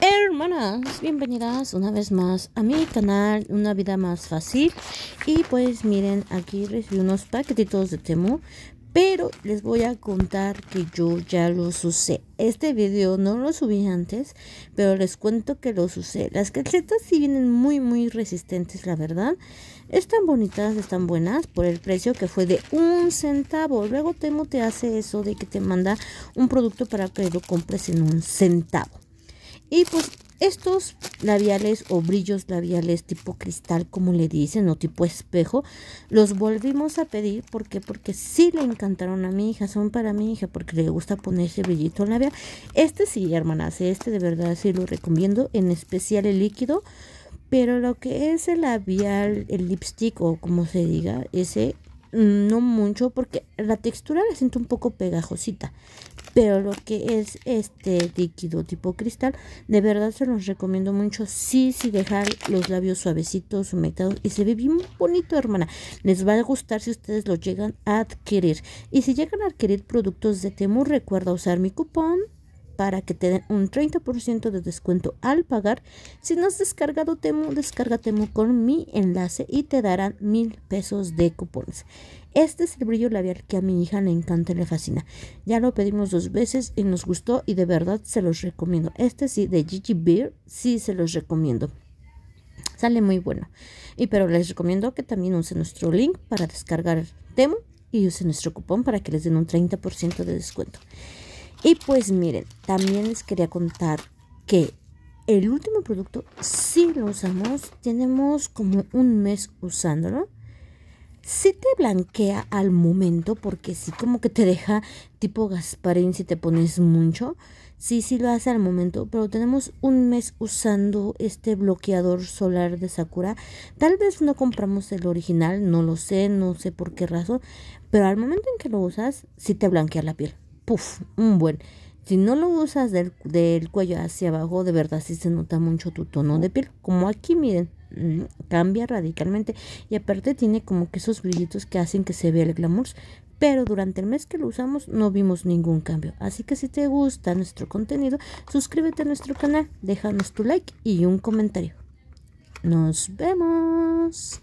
Hermanas, bienvenidas una vez más a mi canal Una Vida Más Fácil. Y pues miren, aquí recibí unos paquetitos de Temu, pero les voy a contar que yo ya los usé. Este video no lo subí antes, pero les cuento que los usé. Las calcetas sí vienen muy muy resistentes, la verdad. Están bonitas, están buenas por el precio que fue de un centavo. Luego Temu te hace eso de que te manda un producto para que lo compres en un centavo. Y pues estos labiales o brillos labiales tipo cristal, como le dicen, o tipo espejo, los volvimos a pedir. ¿Por qué? Porque sí le encantaron a mi hija, son para mi hija, porque le gusta ponerse brillito labial. Este sí, hermanas, este de verdad sí lo recomiendo, en especial el líquido. Pero lo que es el labial, el lipstick o como se diga, ese no mucho porque la textura la siento un poco pegajosita pero lo que es este líquido tipo cristal de verdad se los recomiendo mucho. Sí sí dejar los labios suavecitos humectados y se ve bien bonito hermana. Les va a gustar si ustedes lo llegan a adquirir. Y si llegan a adquirir productos de Temu recuerda usar mi cupón para que te den un 30% de descuento al pagar. Si no has descargado Temu, descarga Temu con mi enlace y te darán mil pesos de cupones. Este es el brillo labial que a mi hija le encanta y le fascina. Ya lo pedimos dos veces y nos gustó y de verdad se los recomiendo. Este sí, de Gigi Beer, sí se los recomiendo. Sale muy bueno. Y pero les recomiendo que también usen nuestro link para descargar Temu y usen nuestro cupón para que les den un 30% de descuento. Y pues miren, también les quería contar que el último producto sí lo usamos, tenemos como un mes usándolo. Sí te blanquea al momento porque sí como que te deja tipo Gasparín si te pones mucho. Sí, sí lo hace al momento, pero tenemos un mes usando este bloqueador solar de Sakura. Tal vez no compramos el original, no lo sé, no sé por qué razón, pero al momento en que lo usas, sí te blanquea la piel puff, un buen. Si no lo usas del, cuello hacia abajo, de verdad sí se nota mucho tu tono de piel. Como aquí, miren, mm, cambia radicalmente. Y aparte tiene como que esos brillitos que hacen que se vea el glamour. Pero durante el mes que lo usamos no vimos ningún cambio. Así que si te gusta nuestro contenido, suscríbete a nuestro canal, déjanos tu like y un comentario. Nos vemos.